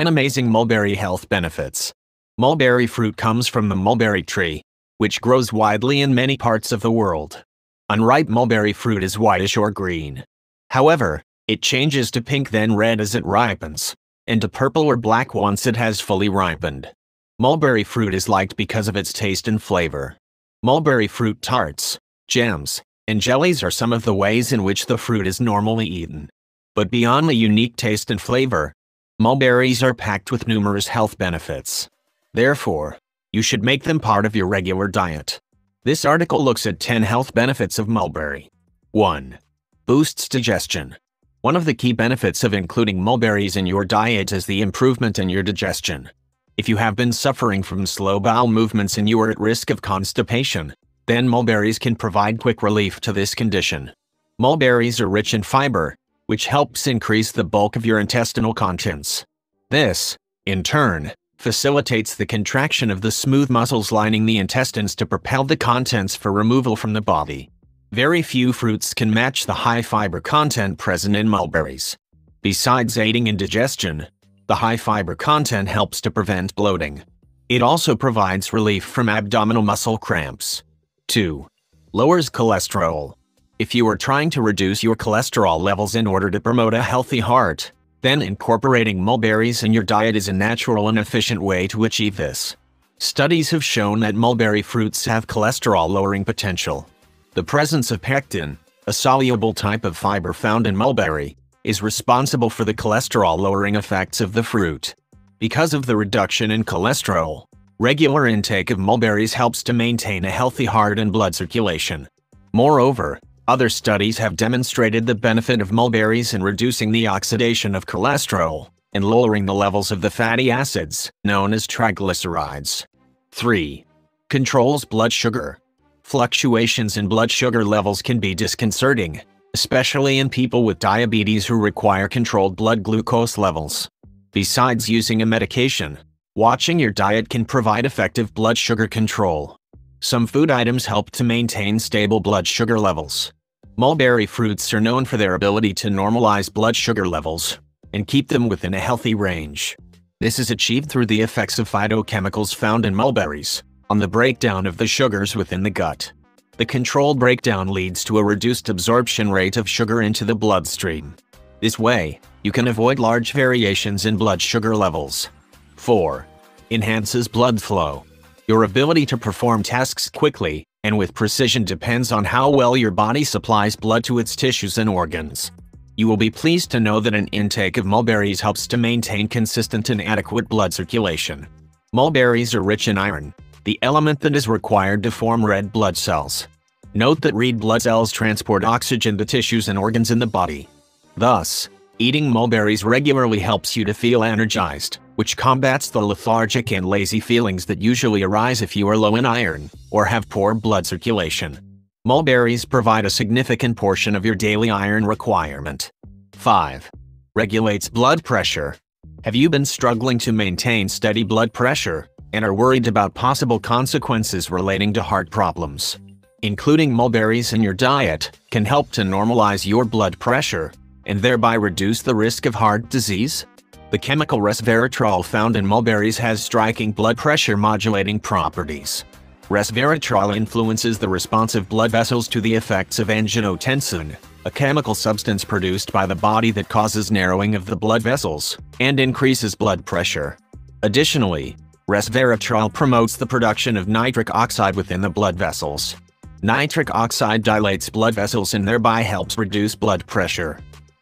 10 Amazing Mulberry Health Benefits Mulberry fruit comes from the mulberry tree, which grows widely in many parts of the world. Unripe mulberry fruit is whitish or green. However, it changes to pink then red as it ripens, and to purple or black once it has fully ripened. Mulberry fruit is liked because of its taste and flavor. Mulberry fruit tarts, jams, and jellies are some of the ways in which the fruit is normally eaten. But beyond the unique taste and flavor, mulberries are packed with numerous health benefits. Therefore, you should make them part of your regular diet. This article looks at 10 health benefits of mulberry. 1. Boosts digestion. One of the key benefits of including mulberries in your diet is the improvement in your digestion. If you have been suffering from slow bowel movements and you are at risk of constipation, then mulberries can provide quick relief to this condition. Mulberries are rich in fiber, which helps increase the bulk of your intestinal contents. This, in turn, facilitates the contraction of the smooth muscles lining the intestines to propel the contents for removal from the body. Very few fruits can match the high fiber content present in mulberries. Besides aiding in digestion, the high fiber content helps to prevent bloating. It also provides relief from abdominal muscle cramps. 2. Lowers cholesterol. If you are trying to reduce your cholesterol levels in order to promote a healthy heart, then incorporating mulberries in your diet is a natural and efficient way to achieve this. Studies have shown that mulberry fruits have cholesterol-lowering potential. The presence of pectin, a soluble type of fiber found in mulberry, is responsible for the cholesterol-lowering effects of the fruit. Because of the reduction in cholesterol, regular intake of mulberries helps to maintain a healthy heart and blood circulation. Moreover, other studies have demonstrated the benefit of mulberries in reducing the oxidation of cholesterol and lowering the levels of the fatty acids, known as triglycerides. 3. Controls blood sugar. Fluctuations in blood sugar levels can be disconcerting, especially in people with diabetes who require controlled blood glucose levels. Besides using a medication, watching your diet can provide effective blood sugar control. Some food items help to maintain stable blood sugar levels. Mulberry fruits are known for their ability to normalize blood sugar levels and keep them within a healthy range. This is achieved through the effects of phytochemicals found in mulberries on the breakdown of the sugars within the gut. The controlled breakdown leads to a reduced absorption rate of sugar into the bloodstream. This way, you can avoid large variations in blood sugar levels. 4. Enhances blood flow. Your ability to perform tasks quickly and with precision depends on how well your body supplies blood to its tissues and organs. You will be pleased to know that an intake of mulberries helps to maintain consistent and adequate blood circulation. Mulberries are rich in iron, the element that is required to form red blood cells. Note that red blood cells transport oxygen to tissues and organs in the body. Thus, eating mulberries regularly helps you to feel energized, which combats the lethargic and lazy feelings that usually arise if you are low in iron or have poor blood circulation. Mulberries provide a significant portion of your daily iron requirement. 5. Regulates blood pressure. Have you been struggling to maintain steady blood pressure and are worried about possible consequences relating to heart problems? Including mulberries in your diet can help to normalize your blood pressure and thereby reduce the risk of heart disease? The chemical resveratrol found in mulberries has striking blood pressure modulating properties. Resveratrol influences the responsive blood vessels to the effects of angiotensin, a chemical substance produced by the body that causes narrowing of the blood vessels and increases blood pressure. Additionally, resveratrol promotes the production of nitric oxide within the blood vessels. Nitric oxide dilates blood vessels and thereby helps reduce blood pressure.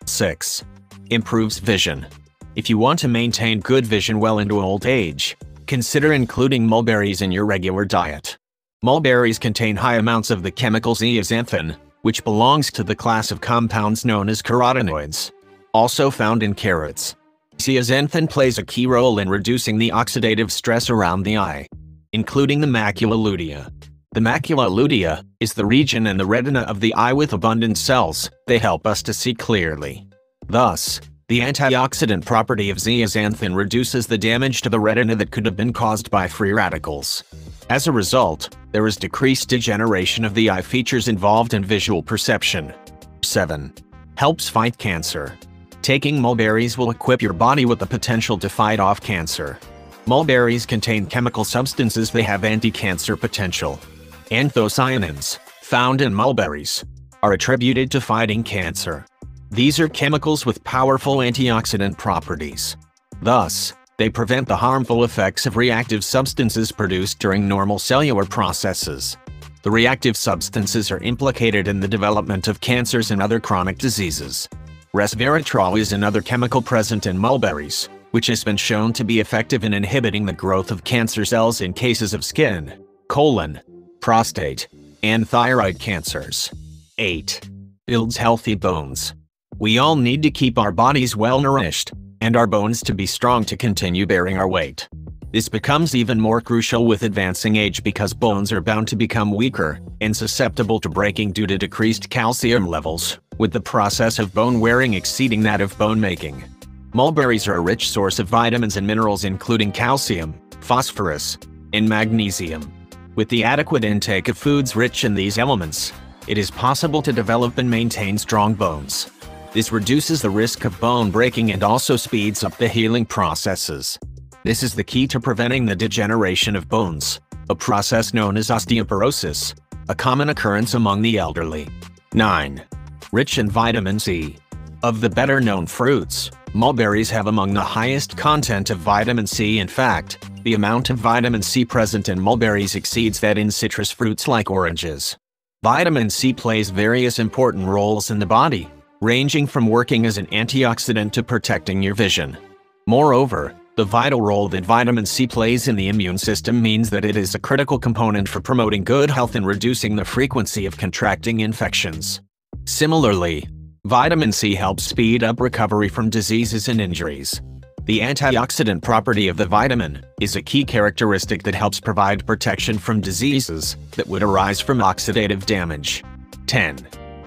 6. Improves vision. If you want to maintain good vision well into old age, consider including mulberries in your regular diet. Mulberries contain high amounts of the chemical zeaxanthin, which belongs to the class of compounds known as carotenoids, also found in carrots. Zeaxanthin plays a key role in reducing the oxidative stress around the eye, including the macula lutea. The macula lutea is the region in the retina of the eye with abundant cells. They help us to see clearly. Thus, the antioxidant property of zeaxanthin reduces the damage to the retina that could have been caused by free radicals. As a result, there is decreased degeneration of the eye features involved in visual perception. 7. Helps fight cancer. Taking mulberries will equip your body with the potential to fight off cancer. Mulberries contain chemical substances that have anti-cancer potential. Anthocyanins, found in mulberries, are attributed to fighting cancer. These are chemicals with powerful antioxidant properties. Thus, they prevent the harmful effects of reactive substances produced during normal cellular processes. The reactive substances are implicated in the development of cancers and other chronic diseases. Resveratrol is another chemical present in mulberries, which has been shown to be effective in inhibiting the growth of cancer cells in cases of skin, colon, prostate, and thyroid cancers. 8. Builds healthy bones. We all need to keep our bodies well nourished, and our bones to be strong to continue bearing our weight. This becomes even more crucial with advancing age because bones are bound to become weaker and susceptible to breaking due to decreased calcium levels, with the process of bone wearing exceeding that of bone making. Mulberries are a rich source of vitamins and minerals including calcium, phosphorus, and magnesium. With the adequate intake of foods rich in these elements, it is possible to develop and maintain strong bones. This reduces the risk of bone breaking and also speeds up the healing processes. This is the key to preventing the degeneration of bones, a process known as osteoporosis, a common occurrence among the elderly. 9. Rich in vitamin C. Of the better-known fruits, mulberries have among the highest content of vitamin C. In fact, the amount of vitamin C present in mulberries exceeds that in citrus fruits like oranges. Vitamin C plays various important roles in the body, ranging from working as an antioxidant to protecting your vision. Moreover, the vital role that vitamin C plays in the immune system means that it is a critical component for promoting good health and reducing the frequency of contracting infections. Similarly, vitamin C helps speed up recovery from diseases and injuries. The antioxidant property of the vitamin is a key characteristic that helps provide protection from diseases that would arise from oxidative damage. 10.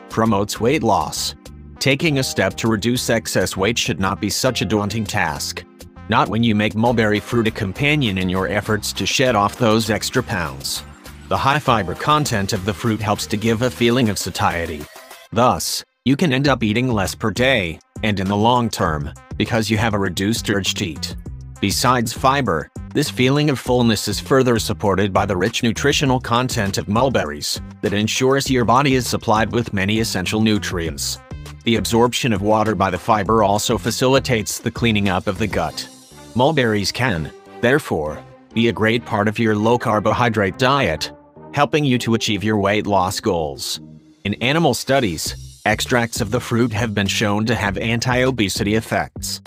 Promotes weight loss. Taking a step to reduce excess weight should not be such a daunting task. Not when you make mulberry fruit a companion in your efforts to shed off those extra pounds. The high fiber content of the fruit helps to give a feeling of satiety. Thus, you can end up eating less per day, and in the long term, because you have a reduced urge to eat. Besides fiber, this feeling of fullness is further supported by the rich nutritional content of mulberries that ensures your body is supplied with many essential nutrients. The absorption of water by the fiber also facilitates the cleaning up of the gut. Mulberries can, therefore, be a great part of your low-carbohydrate diet, helping you to achieve your weight loss goals. In animal studies, extracts of the fruit have been shown to have anti-obesity effects.